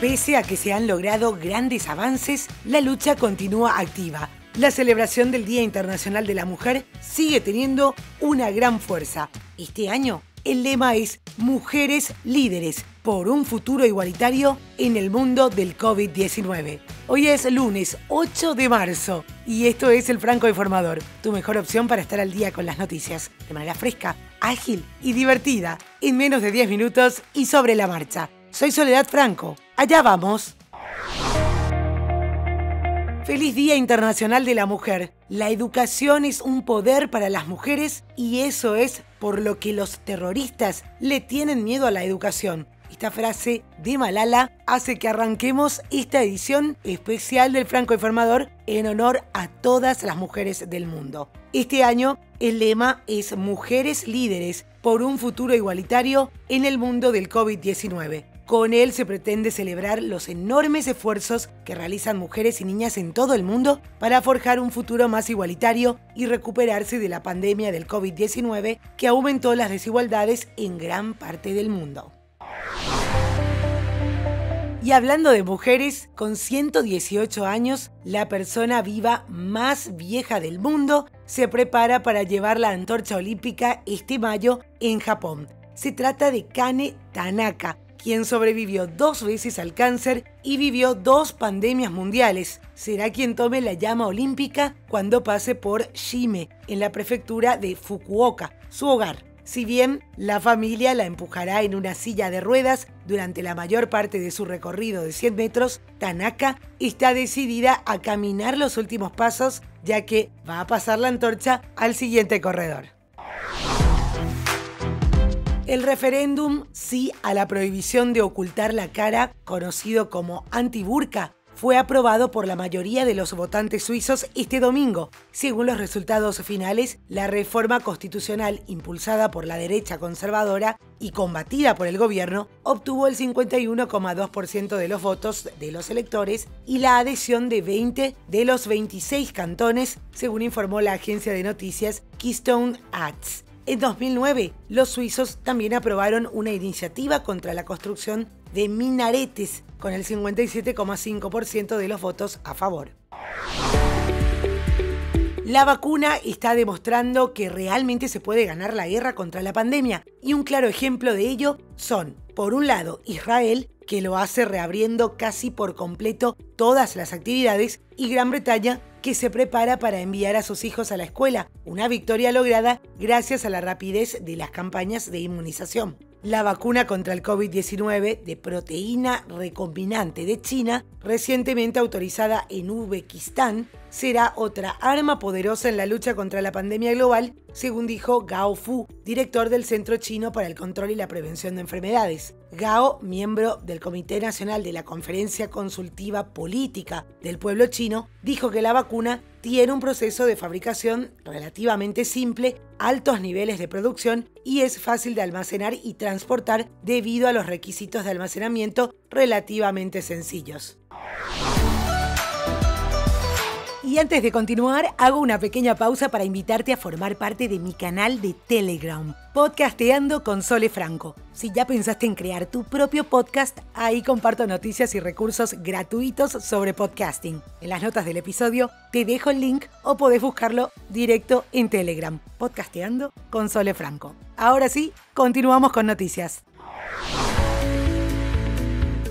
Pese a que se han logrado grandes avances, la lucha continúa activa. La celebración del Día Internacional de la Mujer sigue teniendo una gran fuerza. Este año, el lema es Mujeres Líderes por un futuro igualitario en el mundo del COVID-19. Hoy es lunes 8 de marzo y esto es el Franco Informador, tu mejor opción para estar al día con las noticias, de manera fresca, ágil y divertida, en menos de 10 minutos y sobre la marcha. Soy Soledad Franco. Allá vamos. Feliz Día Internacional de la Mujer. La educación es un poder para las mujeres y eso es por lo que los terroristas le tienen miedo a la educación. Esta frase de Malala hace que arranquemos esta edición especial del Franco Informador en honor a todas las mujeres del mundo. Este año el lema es Mujeres líderes por un futuro igualitario en el mundo del COVID-19. Con él se pretende celebrar los enormes esfuerzos que realizan mujeres y niñas en todo el mundo para forjar un futuro más igualitario y recuperarse de la pandemia del COVID-19 que aumentó las desigualdades en gran parte del mundo. Y hablando de mujeres, con 118 años, la persona viva más vieja del mundo se prepara para llevar la antorcha olímpica este mayo en Japón. Se trata de Kane Tanaka, quien sobrevivió dos veces al cáncer y vivió dos pandemias mundiales. Será quien tome la llama olímpica cuando pase por Shime, en la prefectura de Fukuoka, su hogar. Si bien la familia la empujará en una silla de ruedas durante la mayor parte de su recorrido de 100 metros, Tanaka está decidida a caminar los últimos pasos ya que va a pasar la antorcha al siguiente corredor. El referéndum sí a la prohibición de ocultar la cara, conocido como anti-burka, fue aprobado por la mayoría de los votantes suizos este domingo. Según los resultados finales, la reforma constitucional impulsada por la derecha conservadora y combatida por el gobierno obtuvo el 51,2% de los votos de los electores y la adhesión de 20 de los 26 cantones, según informó la agencia de noticias Keystone Ads. En 2009, los suizos también aprobaron una iniciativa contra la construcción de minaretes, con el 57,5% de los votos a favor. La vacuna está demostrando que realmente se puede ganar la guerra contra la pandemia y un claro ejemplo de ello son, por un lado, Israel, que lo hace reabriendo casi por completo todas las actividades, y Gran Bretaña, que se prepara para enviar a sus hijos a la escuela, una victoria lograda gracias a la rapidez de las campañas de inmunización. La vacuna contra el COVID-19 de proteína recombinante de China, recientemente autorizada en Uzbekistán, será otra arma poderosa en la lucha contra la pandemia global, según dijo Gao Fu, director del Centro Chino para el Control y la Prevención de Enfermedades. Gao, miembro del Comité Nacional de la Conferencia Consultiva Política del Pueblo Chino, dijo que la vacuna tiene un proceso de fabricación relativamente simple, altos niveles de producción y es fácil de almacenar y transportar debido a los requisitos de almacenamiento relativamente sencillos. Y antes de continuar, hago una pequeña pausa para invitarte a formar parte de mi canal de Telegram, Podcasteando con Sole Franco. Si ya pensaste en crear tu propio podcast, ahí comparto noticias y recursos gratuitos sobre podcasting. En las notas del episodio te dejo el link o podés buscarlo directo en Telegram, Podcasteando con Sole Franco. Ahora sí, continuamos con noticias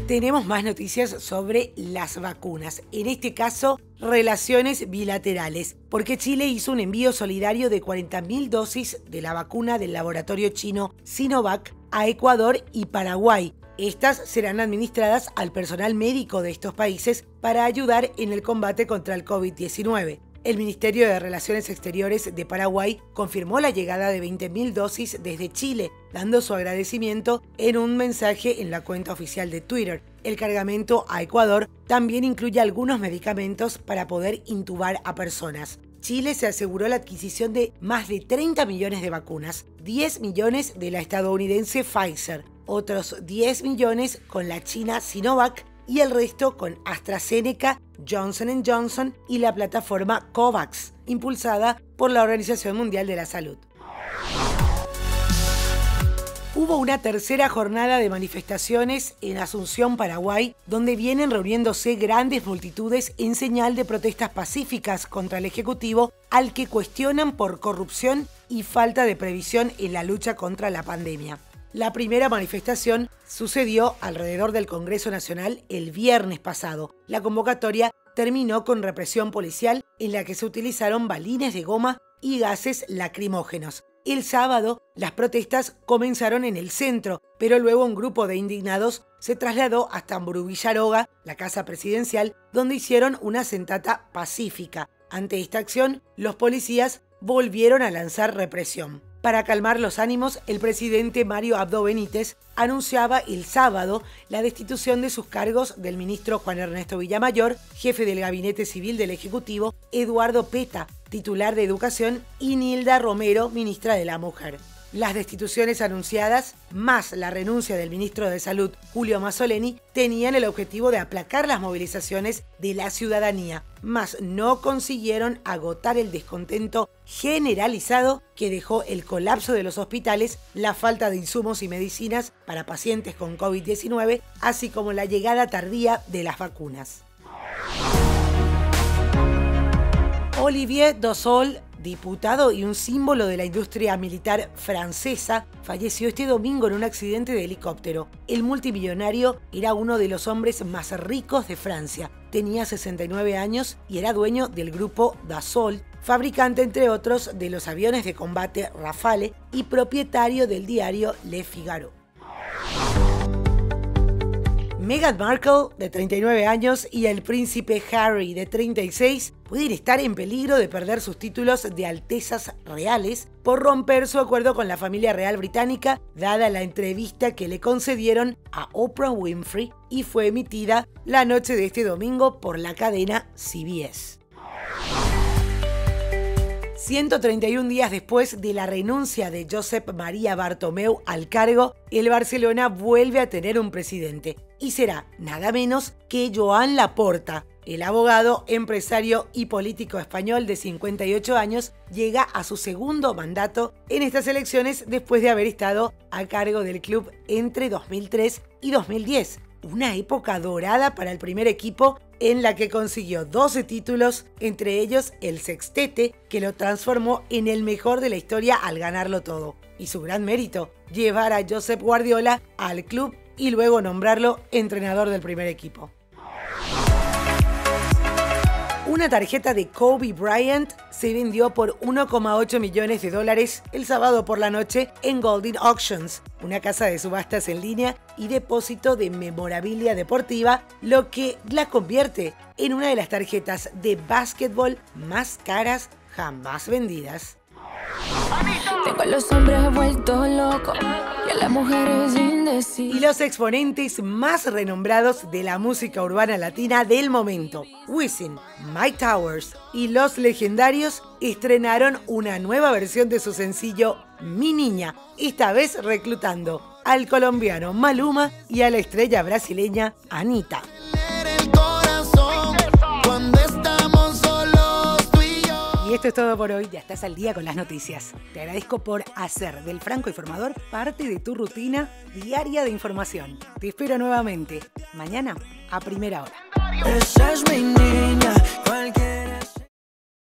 tenemos más noticias sobre las vacunas. En este caso, relaciones bilaterales, porque Chile hizo un envío solidario de 40.000 dosis de la vacuna del laboratorio chino Sinovac a Ecuador y Paraguay. Estas serán administradas al personal médico de estos países para ayudar en el combate contra el COVID-19. El Ministerio de Relaciones Exteriores de Paraguay confirmó la llegada de 20.000 dosis desde Chile, dando su agradecimiento en un mensaje en la cuenta oficial de Twitter. El cargamento a Ecuador también incluye algunos medicamentos para poder intubar a personas. Chile se aseguró la adquisición de más de 30 millones de vacunas, 10 millones de la estadounidense Pfizer, otros 10 millones con la china Sinovac y el resto con AstraZeneca, Johnson Johnson y la plataforma COVAX, impulsada por la Organización Mundial de la Salud. Hubo una tercera jornada de manifestaciones en Asunción, Paraguay, donde vienen reuniéndose grandes multitudes en señal de protestas pacíficas contra el Ejecutivo, al que cuestionan por corrupción y falta de previsión en la lucha contra la pandemia. La primera manifestación sucedió alrededor del Congreso Nacional el viernes pasado. La convocatoria terminó con represión policial en la que se utilizaron balines de goma y gases lacrimógenos. El sábado, las protestas comenzaron en el centro, pero luego un grupo de indignados se trasladó hasta Amburuvillaroga, la casa presidencial, donde hicieron una sentata pacífica. Ante esta acción, los policías volvieron a lanzar represión. Para calmar los ánimos, el presidente Mario Abdo Benítez anunciaba el sábado la destitución de sus cargos del ministro Juan Ernesto Villamayor, jefe del Gabinete Civil del Ejecutivo, Eduardo Peta, titular de Educación, y Nilda Romero, ministra de la Mujer. Las destituciones anunciadas, más la renuncia del ministro de Salud, Julio Mazzoleni, tenían el objetivo de aplacar las movilizaciones de la ciudadanía, mas no consiguieron agotar el descontento generalizado que dejó el colapso de los hospitales, la falta de insumos y medicinas para pacientes con COVID-19, así como la llegada tardía de las vacunas. Olivier Dossol diputado y un símbolo de la industria militar francesa, falleció este domingo en un accidente de helicóptero. El multimillonario era uno de los hombres más ricos de Francia. Tenía 69 años y era dueño del grupo Dassault, fabricante entre otros de los aviones de combate Rafale y propietario del diario Le Figaro. Meghan Markle, de 39 años, y el príncipe Harry, de 36, pueden estar en peligro de perder sus títulos de altezas reales por romper su acuerdo con la familia real británica, dada la entrevista que le concedieron a Oprah Winfrey y fue emitida la noche de este domingo por la cadena CBS. 131 días después de la renuncia de Josep María Bartomeu al cargo, el Barcelona vuelve a tener un presidente y será nada menos que Joan Laporta. El abogado, empresario y político español de 58 años llega a su segundo mandato en estas elecciones después de haber estado a cargo del club entre 2003 y 2010 una época dorada para el primer equipo en la que consiguió 12 títulos, entre ellos el sextete, que lo transformó en el mejor de la historia al ganarlo todo. Y su gran mérito, llevar a Josep Guardiola al club y luego nombrarlo entrenador del primer equipo. Una tarjeta de Kobe Bryant se vendió por 1,8 millones de dólares el sábado por la noche en Golden Auctions, una casa de subastas en línea y depósito de memorabilia deportiva, lo que la convierte en una de las tarjetas de básquetbol más caras jamás vendidas. Los hombres vueltos locos y las mujeres. Y los exponentes más renombrados de la música urbana latina del momento, Wisin, Mike Towers y Los Legendarios, estrenaron una nueva versión de su sencillo Mi Niña, esta vez reclutando al colombiano Maluma y a la estrella brasileña Anita. Esto es todo por hoy, ya estás al día con las noticias. Te agradezco por hacer del Franco Informador parte de tu rutina diaria de información. Te espero nuevamente mañana a primera hora.